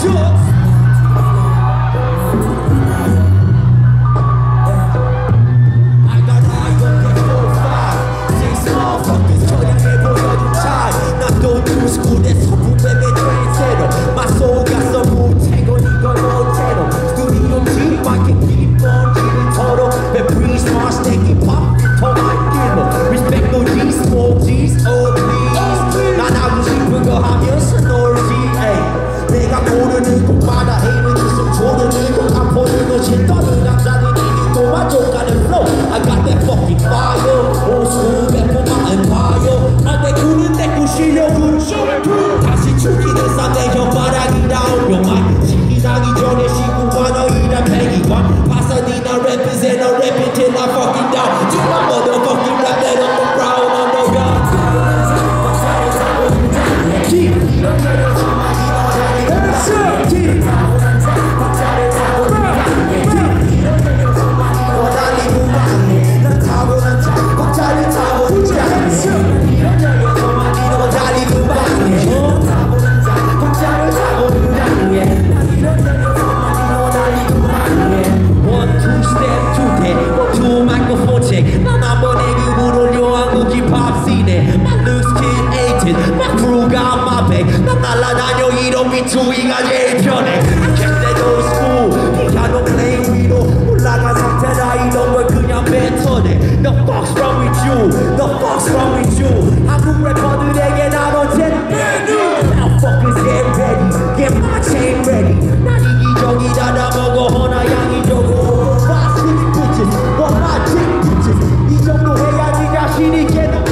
说。 아포는 곳이 떠는 남자는 이기고 만족하는 flow I got that fucking fire old school 배포만 empire 안돼 구는 내구 실력은 다시 죽이는 쌈내 혓바닥이 나오면 말 시기당이 전에 시구관어 이란 패기관 My looks kid 18, my crew got my back. 난 날라다녀 이런 비투이가 제일 편해. I kept that old school, 피아노 play 위로 올라간 상태라 이런 걸 그냥 뱉어내. The fuck's wrong with you? The fuck's wrong with you? 한국 래퍼들에게 난 언제나 Now fuckers get ready, get my chain ready. 난 이기적이다 나 먹어 허나 양이적으로. Five six bitches, what my dick bitches. 이 정도 해야지 자신 있게 나.